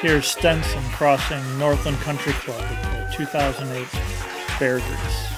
Here's Stenson crossing Northland Country Club at the 2008 Bear Grease.